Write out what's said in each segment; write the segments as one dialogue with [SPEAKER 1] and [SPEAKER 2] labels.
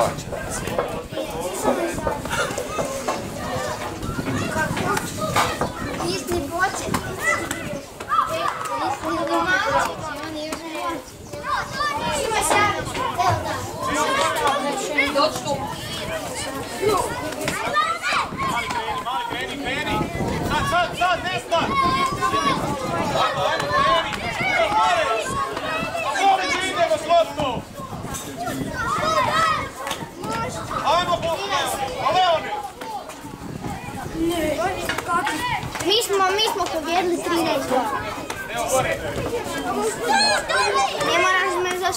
[SPEAKER 1] Watch. jednu střídečku. Nemoráš
[SPEAKER 2] mi za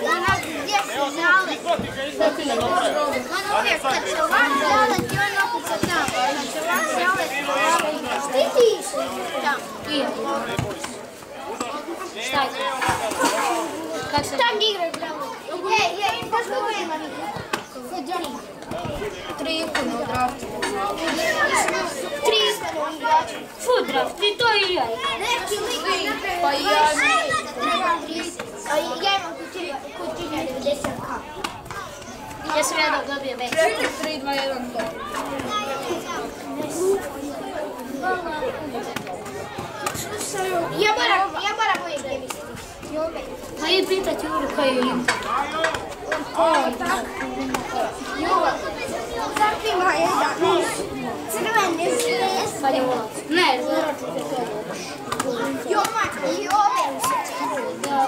[SPEAKER 2] вона где сідали, вона як качова взяла тільки пацана, качова взяла тільки там. Кстати,
[SPEAKER 3] там игры прям. Эй, я не
[SPEAKER 2] позволю. Ходим. Три на драфт. Три. Фу, драфт, ты то и я.
[SPEAKER 3] Jaz sem vedno dobio već.
[SPEAKER 2] Četak 3, 2, 1, to. Ja moram, ja moram uvijek gdje misliti.
[SPEAKER 3] Pa i pitati Juru koji je ima. O, tako. Jura.
[SPEAKER 2] Tako ima jedan. Crveni
[SPEAKER 3] stres.
[SPEAKER 2] Ne, znači. Jo, mati, jo.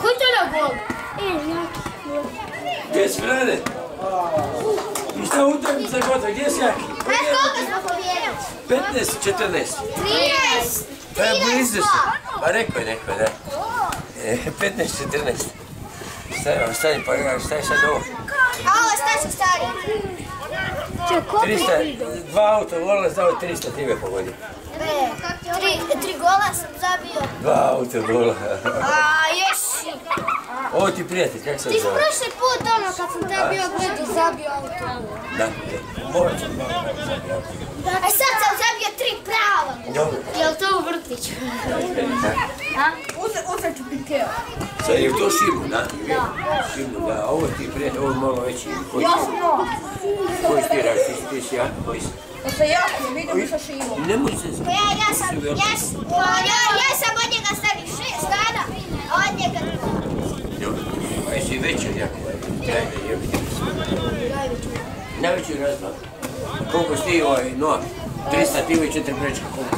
[SPEAKER 3] Koji to je gol?
[SPEAKER 4] Gdje si Frede? I šta utakmica gotova, gdje si Jaki?
[SPEAKER 2] Znaš koliko smo pobjedili?
[SPEAKER 4] 15, 14.
[SPEAKER 2] 13.
[SPEAKER 4] Pa je blizu
[SPEAKER 2] 13
[SPEAKER 4] se. Pa rekao je, je, da. E, 15, 14. Stani, stani, pa šta je sad ovo?
[SPEAKER 2] A ovo šta će stari?
[SPEAKER 4] 300, dva auta gola, znao je 300 time pogodio.
[SPEAKER 2] E, tri, tri gola sam zabio.
[SPEAKER 4] Dva auta gola.
[SPEAKER 2] A, jesi.
[SPEAKER 4] Ovo ti prijatelj, kako se
[SPEAKER 2] Ti si
[SPEAKER 4] zove?
[SPEAKER 2] prošli put ono kad sam te bio gledao zabio auto.
[SPEAKER 4] Da, morat ću
[SPEAKER 2] A sad sam zabio tri prava.
[SPEAKER 4] Dobro.
[SPEAKER 3] Jel to u vrtiću?
[SPEAKER 5] Uzet, ću pikeo.
[SPEAKER 4] Sad je to Šimun, da? Da. Šimun, da. A ovo ti ovo malo veći.
[SPEAKER 5] Ja sam nova.
[SPEAKER 4] koji ti igraš? Ti si, ti si ja? Koji si?
[SPEAKER 5] Da se jakim, vidim sa šivom.
[SPEAKER 4] Ne može se
[SPEAKER 2] Pa ja, ja sam, ja, sam- pa ja, ja sam od njega stari šest dana. A od njega
[SPEAKER 4] Dobro. Pa jesi veći od Jakova? Ajde, jebite. Najveći razmak. Koliko si ti ovaj, no, 300 ti i 4 prečka, koliko?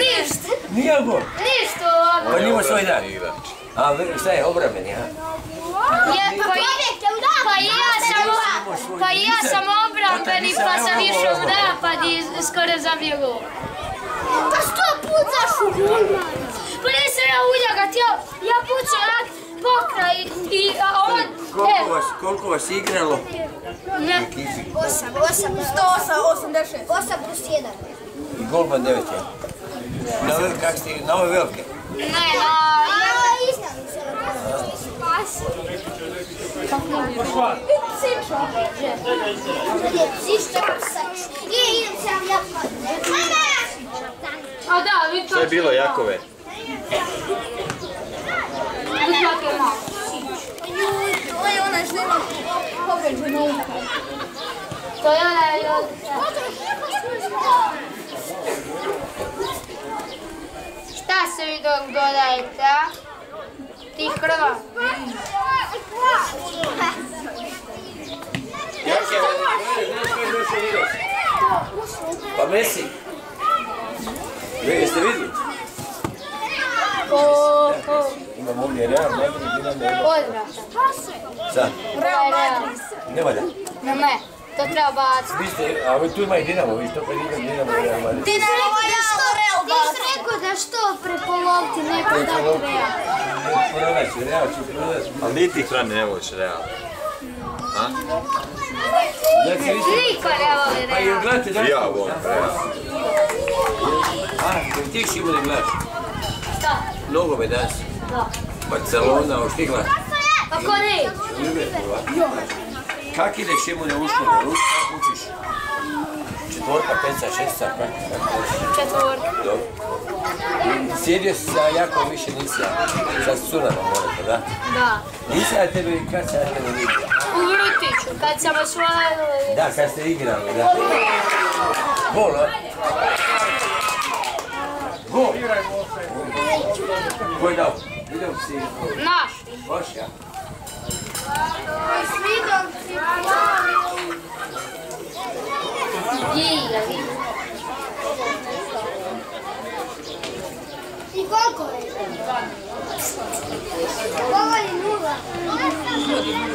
[SPEAKER 3] Ništa,
[SPEAKER 4] Nije gol.
[SPEAKER 3] ništa ono.
[SPEAKER 4] Pa nima svoj dan. A, šta je, obrambeni, a?
[SPEAKER 3] Je, pa, i, pa i ja sam, pa i ja sam obrambeni pa sam išao u napad i skoro zabio gol.
[SPEAKER 2] Pa sto put zašu gol.
[SPEAKER 3] Pa nisam ja uljagat, ja, ja pućam onak pokraj i on,
[SPEAKER 4] Koliko
[SPEAKER 3] e,
[SPEAKER 4] vas, koliko vas igralo?
[SPEAKER 3] ne,
[SPEAKER 4] Ekipi.
[SPEAKER 2] Osam, osam,
[SPEAKER 5] 186.
[SPEAKER 2] osam plus jedan.
[SPEAKER 4] I golman 9, ja? Na ove, kak ste, na ove velike?
[SPEAKER 3] ne, na,
[SPEAKER 2] A, iznad mi se na Zišća sač. I idem
[SPEAKER 3] a da, vi to
[SPEAKER 6] je bilo, Jakove?
[SPEAKER 3] Vi svake malo.
[SPEAKER 5] To je onaj što
[SPEAKER 3] je. Šta se vi? Ti.
[SPEAKER 4] Vi vidjeli? Imamo ovdje Real Madrid. Sad,
[SPEAKER 3] Real Madrid.
[SPEAKER 4] ne valja.
[SPEAKER 3] Ne, to treba baciti.
[SPEAKER 4] Vi ste, a vi tu ima i Dinamo, vi što pa Dinamo, Dinamo i Real Madrid.
[SPEAKER 2] Ti si rekao da što Real Ti si rekao da što prepoloviti neko da treba.
[SPEAKER 4] Pronaći, Real će pronaći.
[SPEAKER 6] Ali ni ti hrane ne voliš, realno. A?
[SPEAKER 4] Znači,
[SPEAKER 3] Niko ne voli
[SPEAKER 4] pa i
[SPEAKER 3] Real.
[SPEAKER 4] gledate da?
[SPEAKER 6] Ja volim, realno.
[SPEAKER 4] A, ti Šimo ne gledaš?
[SPEAKER 3] Šta?
[SPEAKER 4] Mnogo me danas. Barcelona, o što ti gledaš?
[SPEAKER 3] Ako ne?
[SPEAKER 4] Kak ide Šimo ne ušlo, ne ušlo, kako učiš? Četvorka, petica, šestica, kako? učiš?
[SPEAKER 3] četvorka.
[SPEAKER 4] Dobro. Sjedio si sa Jakom više nisi. Sa Sunanom, morate, da?
[SPEAKER 3] Da.
[SPEAKER 4] Nisam ja tebe, kad sam ja tebe vidio?
[SPEAKER 3] U vrtiću, kad sam.
[SPEAKER 4] Da, kad ste igrali, da. Gol, a? Gol! Ko je dao?
[SPEAKER 2] Идем все. Наш. Ваш я. С видом тепла. Идея. Иконку. Повалинула. Повалинула.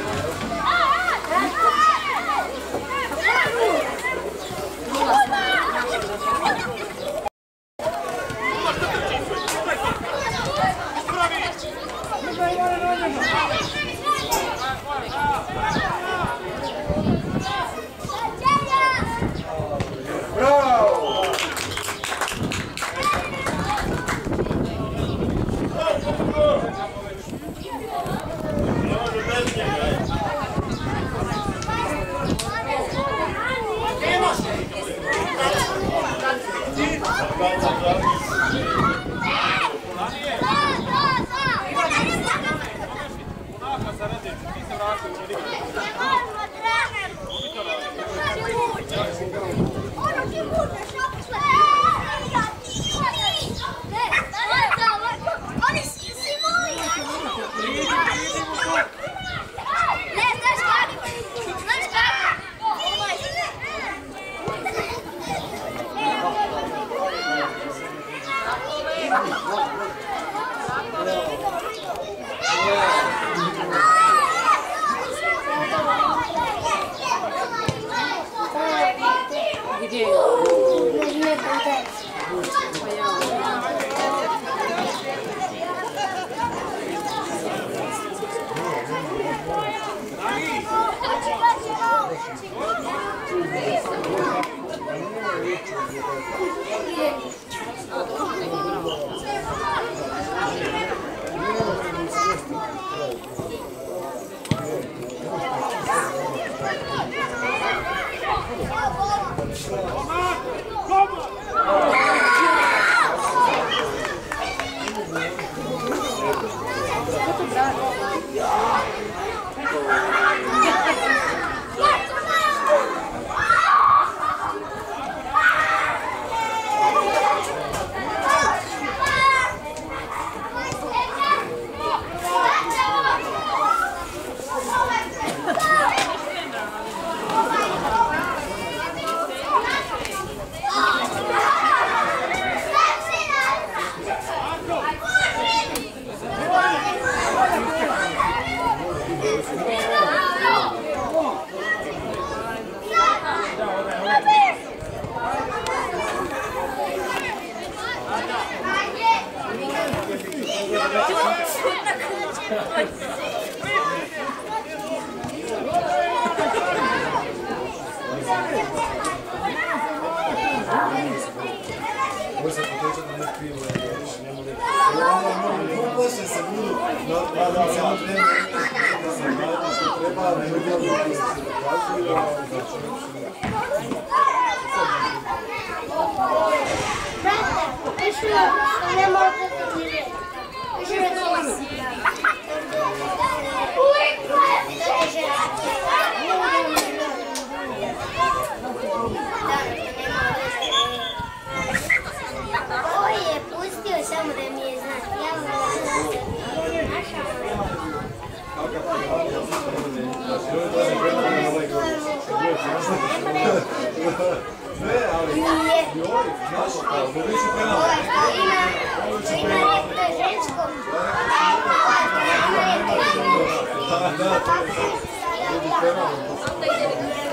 [SPEAKER 2] どうぞ。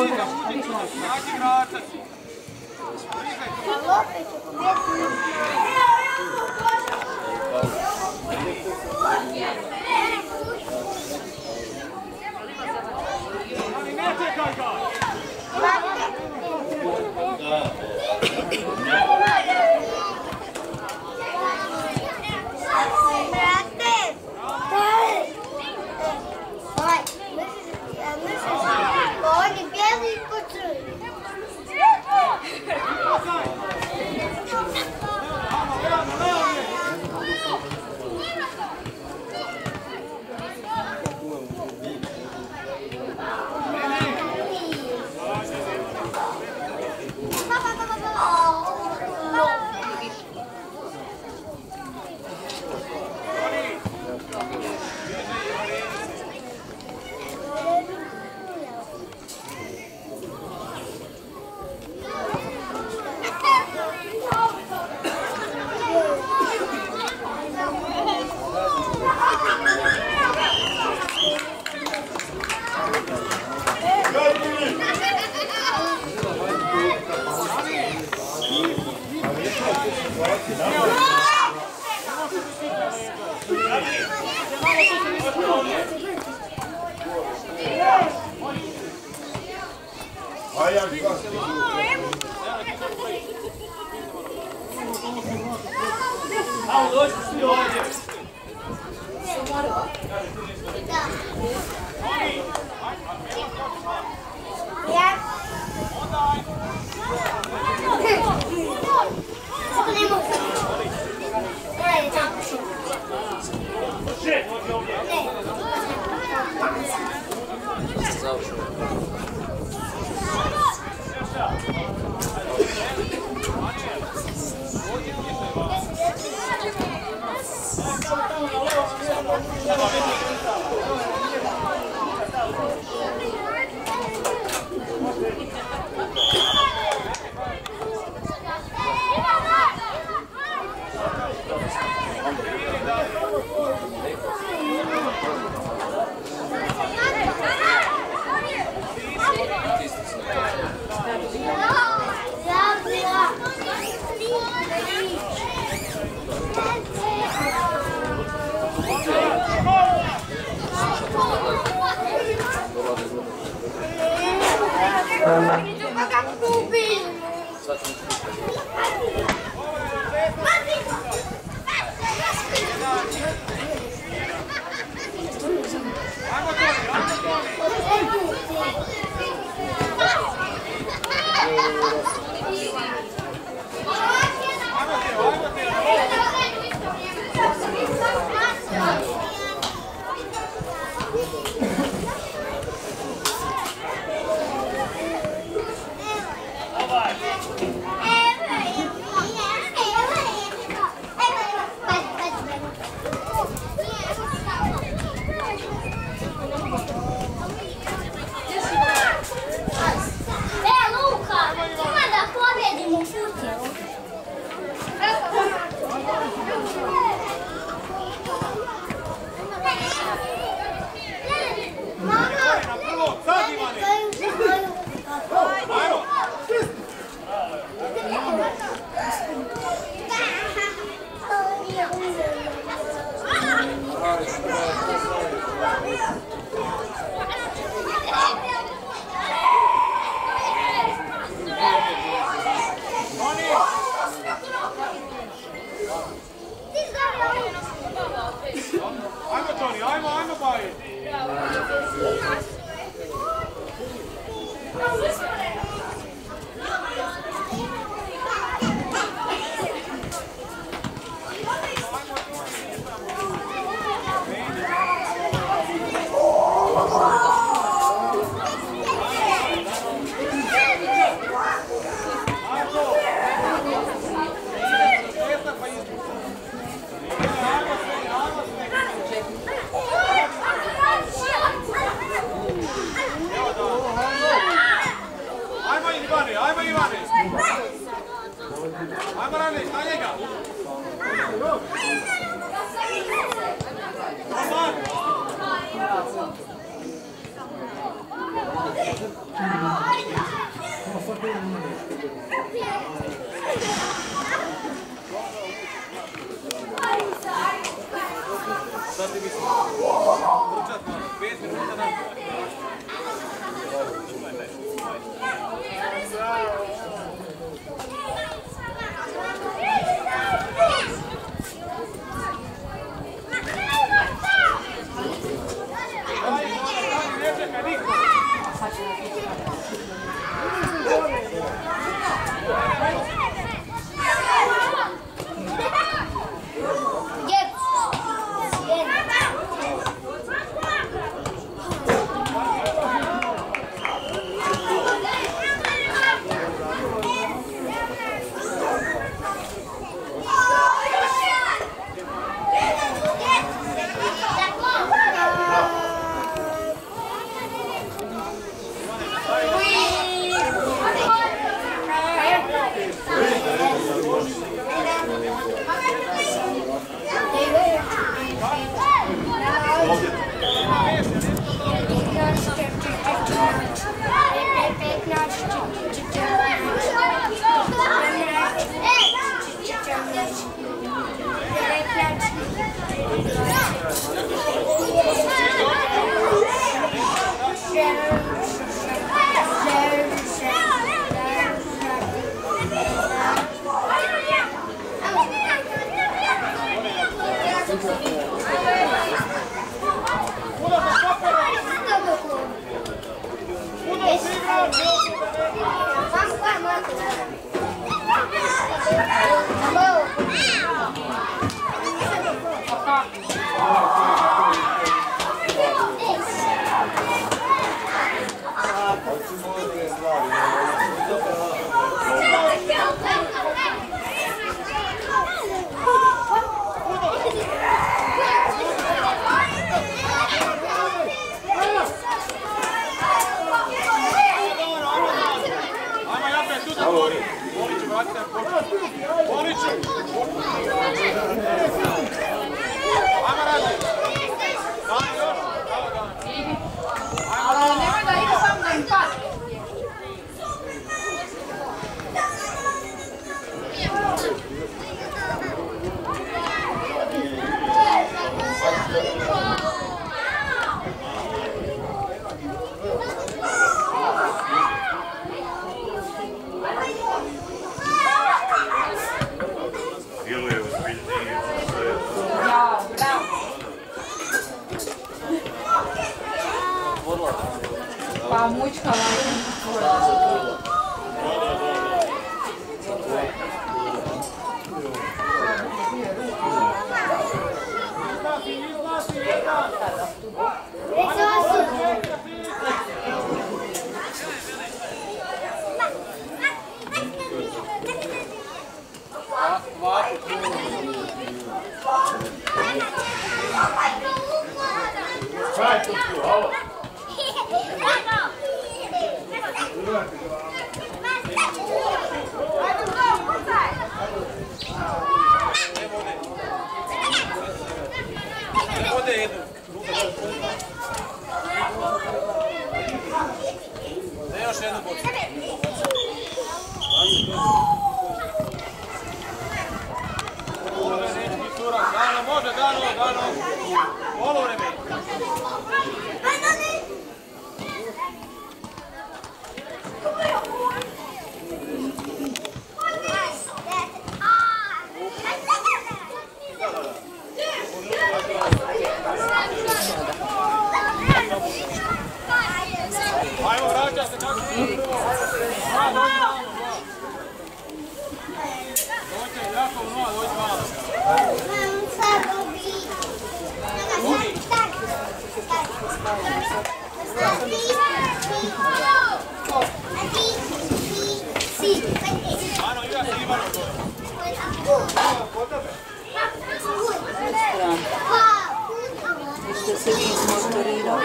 [SPEAKER 2] Evo
[SPEAKER 1] ti ga,
[SPEAKER 2] budi tu, nađi igrača si. Ali ne čekaj ga!
[SPEAKER 5] Aos dois, senhores. Então. Itu makan
[SPEAKER 6] kuping. Aku.
[SPEAKER 5] あも
[SPEAKER 1] う一回。Vai, Tutu, olha. Dano, Dano, Este se
[SPEAKER 7] mismo Torino.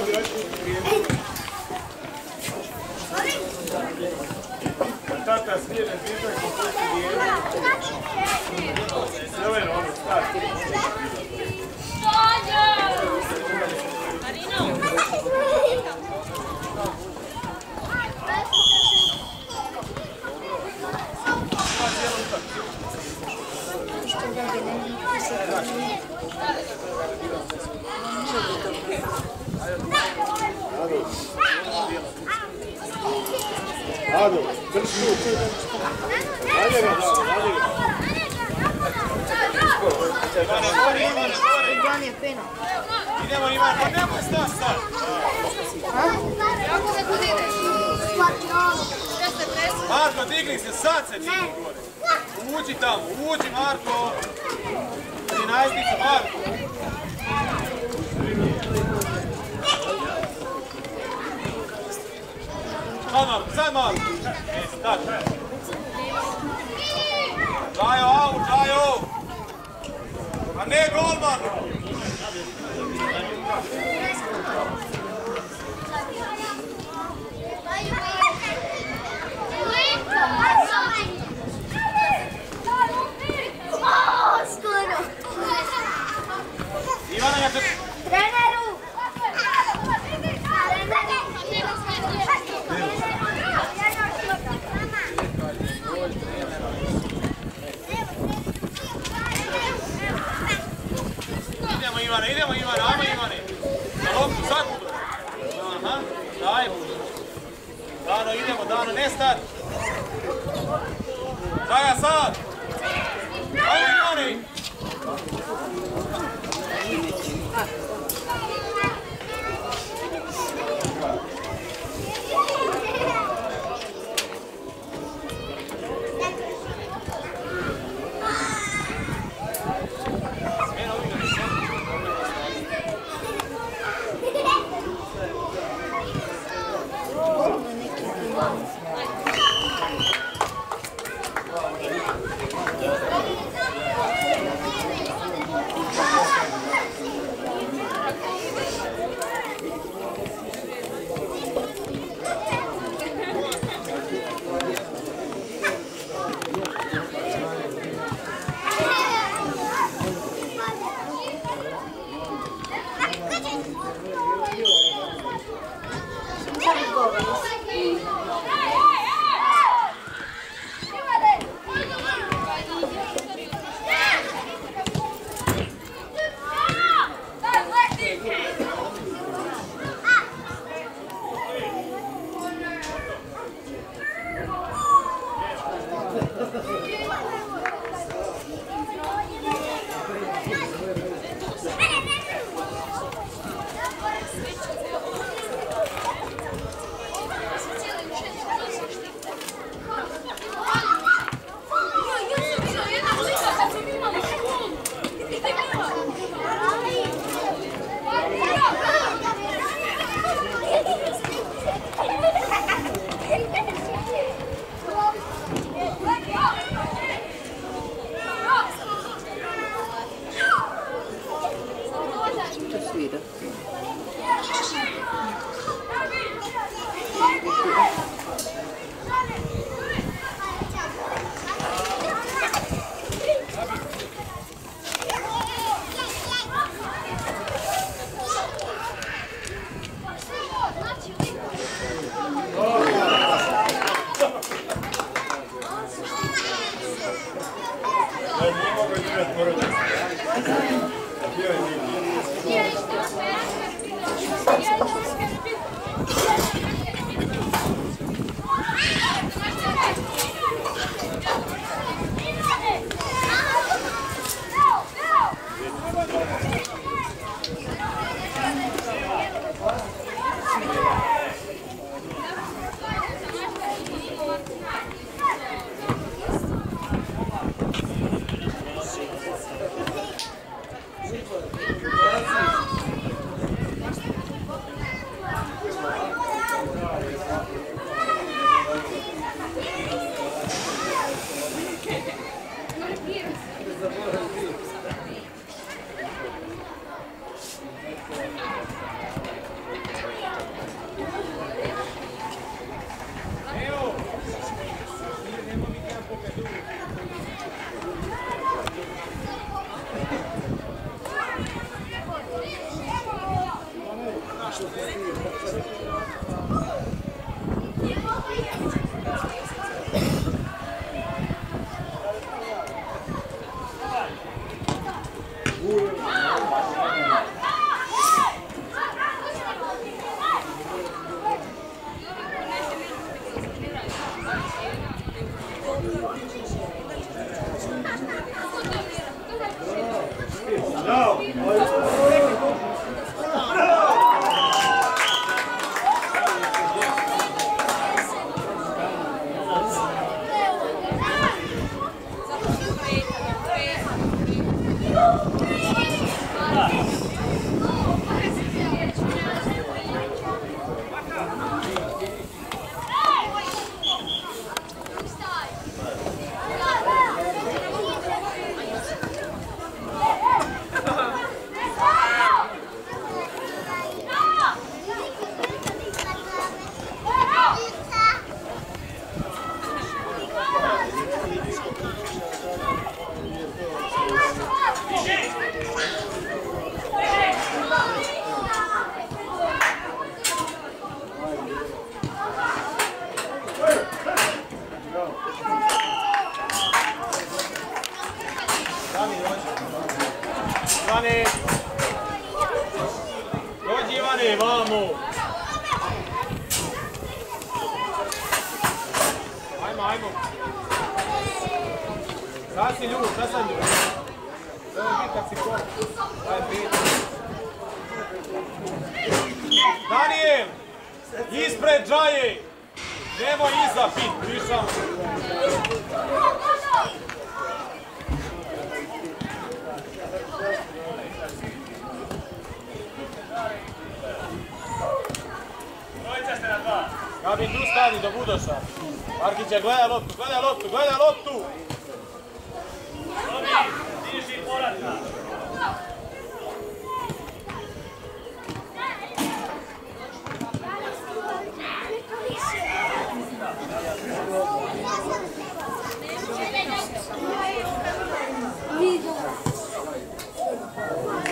[SPEAKER 7] Adesso. تصویر
[SPEAKER 1] زیر Ya bueno, vamos a estar. Что надо, наверное, Ado, drži ruku. Ajde ga, da, ajde ga.
[SPEAKER 2] Pena.
[SPEAKER 1] Idemo Ivan, pa nemoj sta sad. Marko, digni se, sad se digni gore. Uđi tamo, uđi Marko. 13 Marko. Simon, Simon! Tak. Dajo, au, dajo! A ne, golman! Ivana, jak
[SPEAKER 7] to...
[SPEAKER 1] Vai, Assad! Gledaj loptu, gledaj loptu, gledaj loptu! Dobi, diži povratna!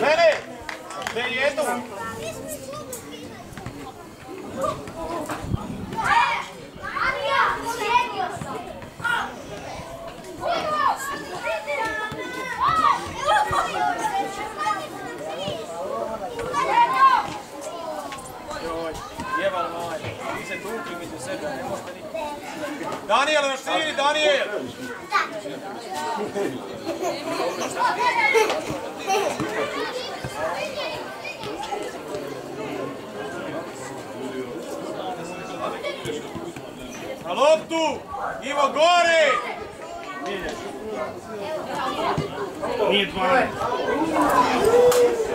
[SPEAKER 1] Lene, ne! Daniel, na Daniel! Na loptu! Ivo, gore!
[SPEAKER 6] Nije 12.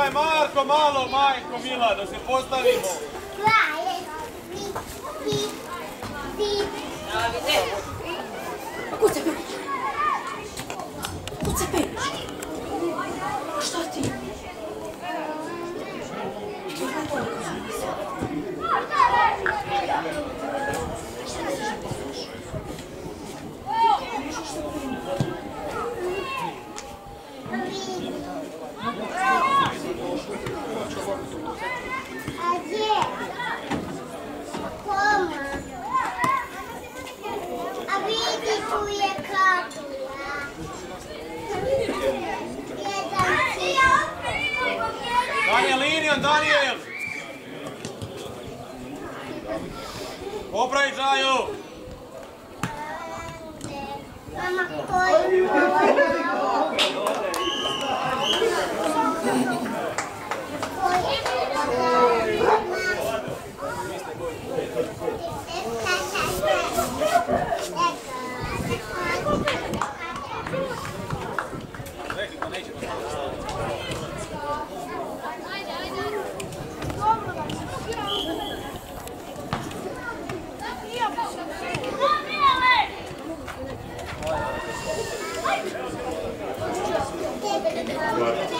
[SPEAKER 1] čekaj, Marko, malo, majko Mila, da se postavimo.
[SPEAKER 2] Plaje. Pi, pi, pi. A
[SPEAKER 1] Daniel, Daniel! Obra
[SPEAKER 2] Israel! Thank
[SPEAKER 6] you.
[SPEAKER 1] But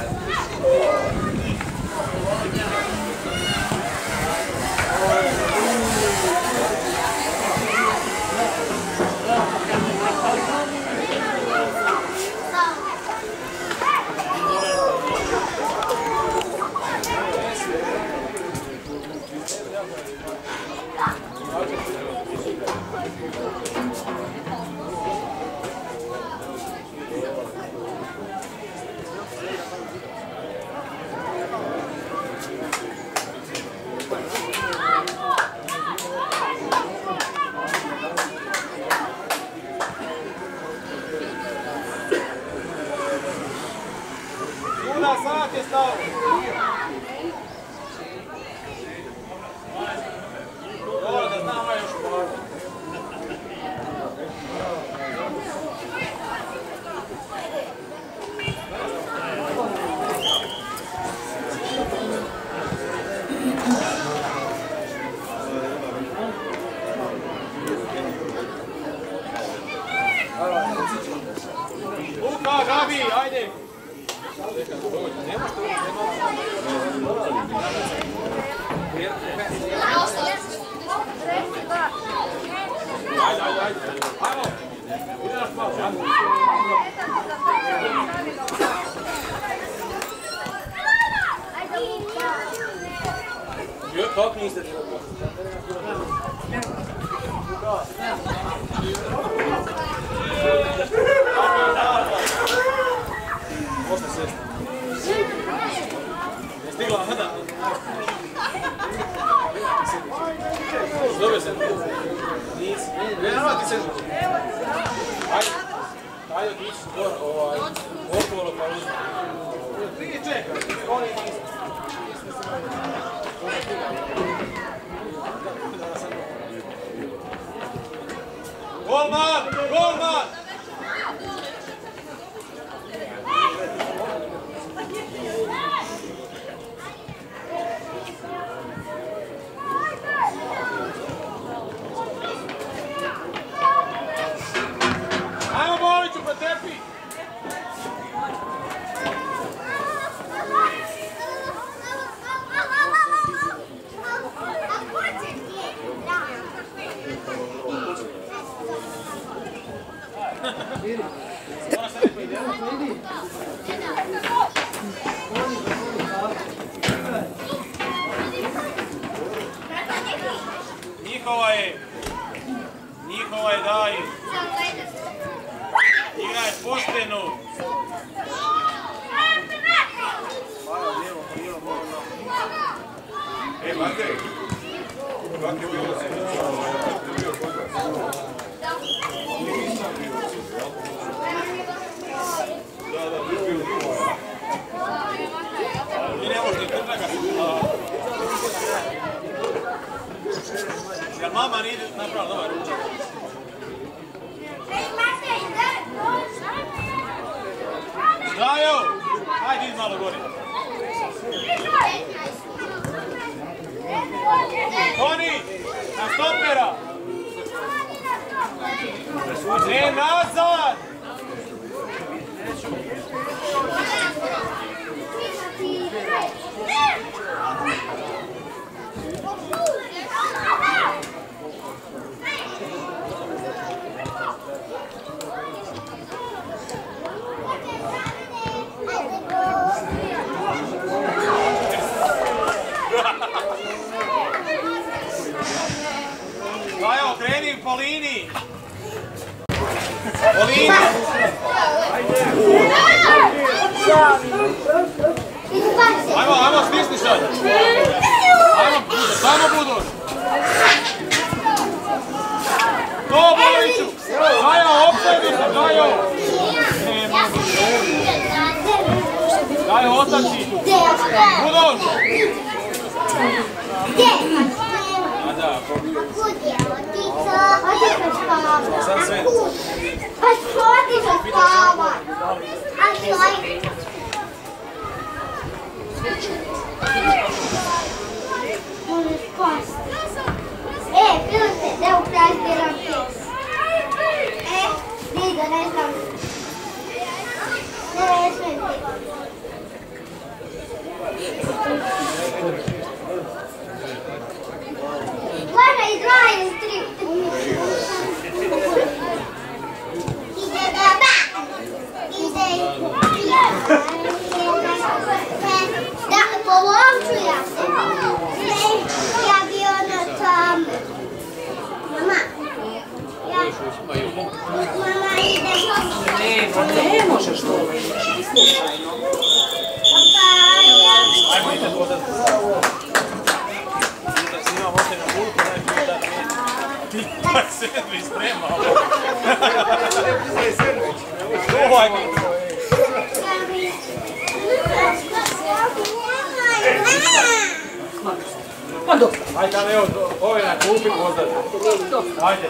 [SPEAKER 1] No. Kako niste Možda sjesti. Je
[SPEAKER 8] stigla Ana? Dobro se. Nisi. Nema ti se.
[SPEAKER 1] Ajde. Ajde, ovaj, okolo pa. Ti oni. Go on, man! Go on, man! Njihova je. Njihova je, daj. Igraj pošteno.
[SPEAKER 9] E, Matej, kak je se? Da, da, bio bio bio.
[SPEAKER 1] I ne možete trgati. Jel mama nije napravila
[SPEAKER 2] Ладно, играем в
[SPEAKER 7] Так, поломчу
[SPEAKER 2] я. Я
[SPEAKER 1] бью на там. Мама. Мама, иди. Не, можешь, что вы. Не слушай, но... tak sedmi spremao. Ovaj mi.
[SPEAKER 7] Pa dobro.
[SPEAKER 1] Ajde, ali evo, ove na klupi pozdrav. Ajde,